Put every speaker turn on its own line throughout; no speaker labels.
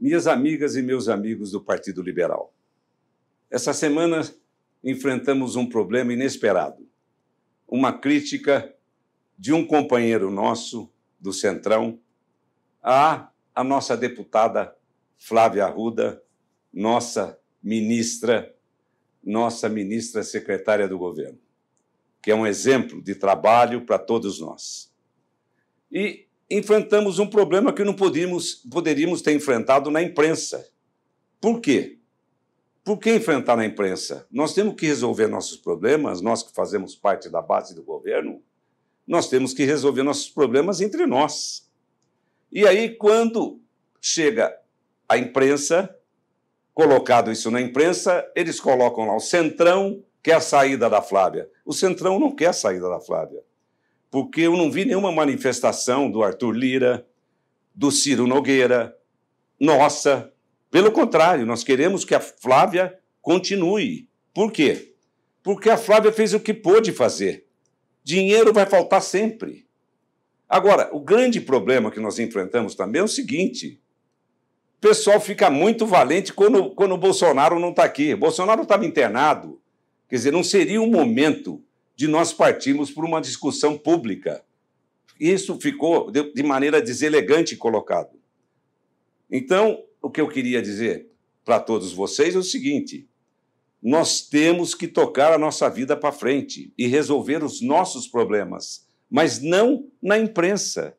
minhas amigas e meus amigos do Partido Liberal. Essa semana enfrentamos um problema inesperado. Uma crítica de um companheiro nosso do Centrão a nossa deputada Flávia Arruda, nossa ministra, nossa ministra secretária do governo, que é um exemplo de trabalho para todos nós. E enfrentamos um problema que não poderíamos ter enfrentado na imprensa. Por quê? Por que enfrentar na imprensa? Nós temos que resolver nossos problemas, nós que fazemos parte da base do governo, nós temos que resolver nossos problemas entre nós. E aí, quando chega a imprensa, colocado isso na imprensa, eles colocam lá o Centrão quer a saída da Flávia. O Centrão não quer a saída da Flávia, porque eu não vi nenhuma manifestação do Arthur Lira, do Ciro Nogueira, nossa. Pelo contrário, nós queremos que a Flávia continue. Por quê? Porque a Flávia fez o que pôde fazer. Dinheiro vai faltar sempre. Agora, o grande problema que nós enfrentamos também é o seguinte: o pessoal fica muito valente quando, quando o Bolsonaro não está aqui. O Bolsonaro estava internado. Quer dizer, não seria um momento de nós partirmos por uma discussão pública. Isso ficou de maneira deselegante colocado. Então, o que eu queria dizer para todos vocês é o seguinte: nós temos que tocar a nossa vida para frente e resolver os nossos problemas, mas não na imprensa.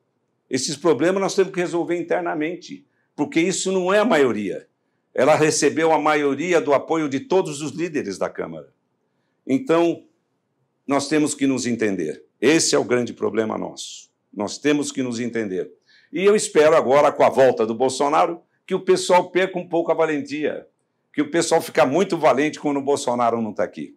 Esses problemas nós temos que resolver internamente porque isso não é a maioria. Ela recebeu a maioria do apoio de todos os líderes da Câmara. Então, nós temos que nos entender. Esse é o grande problema nosso. Nós temos que nos entender. E eu espero agora, com a volta do Bolsonaro, que o pessoal perca um pouco a valentia, que o pessoal fica muito valente quando o Bolsonaro não está aqui.